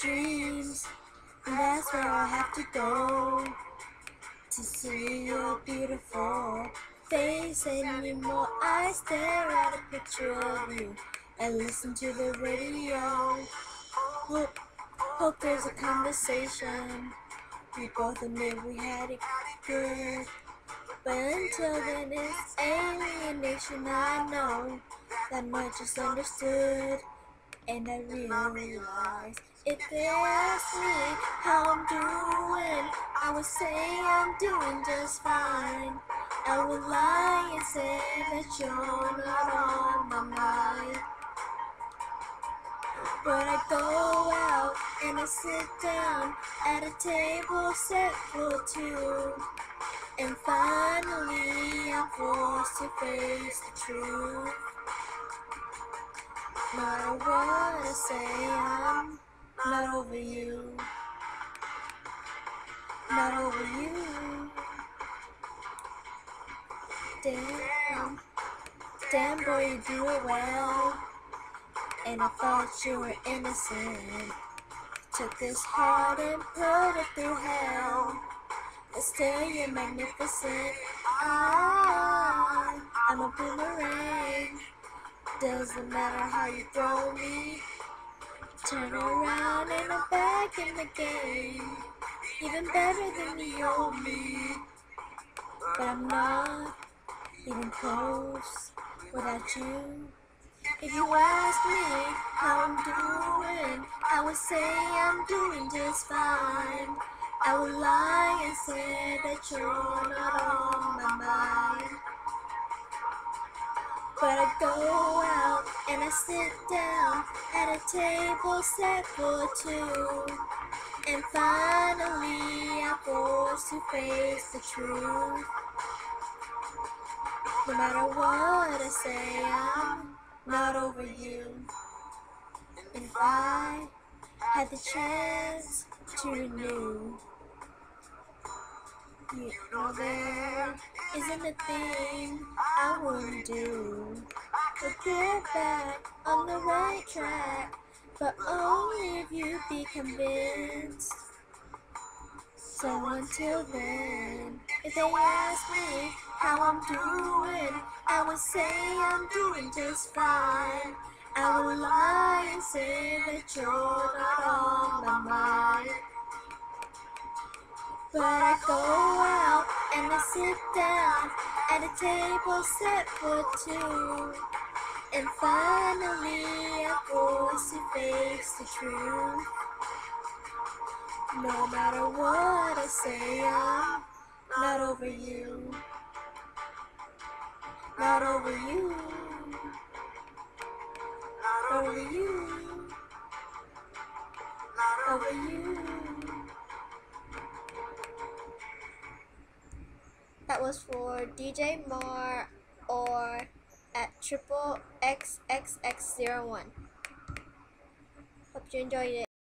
dreams, and that's where I have to go to see your beautiful face anymore. I stare at a picture of you and listen to the radio. Hope, hope there's a conversation. We both admit we had it good. But until then, it's alienation. I know that much is understood. And I realize if they ask me how I'm doing, I would say I'm doing just fine. I would lie and say that you're not on my mind. But I go out and I sit down at a table set for two. And finally I'm forced to face the truth. Matter what I say, I'm not over you. Not over you. Damn. Damn boy, you do it well. And I thought you were innocent. Took this heart and put it through hell. But still you're magnificent. I, I'm a boomerang. Doesn't matter how you throw me. Turn around and I'm back in the game. Even better than the old me. But I'm not even close without you. If you ask me how I'm doing, I would say I'm doing just fine. I would lie and say that you're not on my mind. But I go and I sit down at a table set for two. And finally I'm forced to face the truth. No matter what I say, I'm not over you. And if I had the chance to renew, you know there isn't a thing I wouldn't do. But get back on the right track, but only if you be convinced. So until then, if they ask me how I'm doing, I would say I'm doing just fine. I would lie and say that you're not on my mind. But I go out and I sit down at a table set for two. And finally I'm forced to face the truth. No matter what I say, I'm not over you. Not over you. Not over you. Not Over you. That was for DJ Mar or at triple XXX01. Hope you enjoyed it.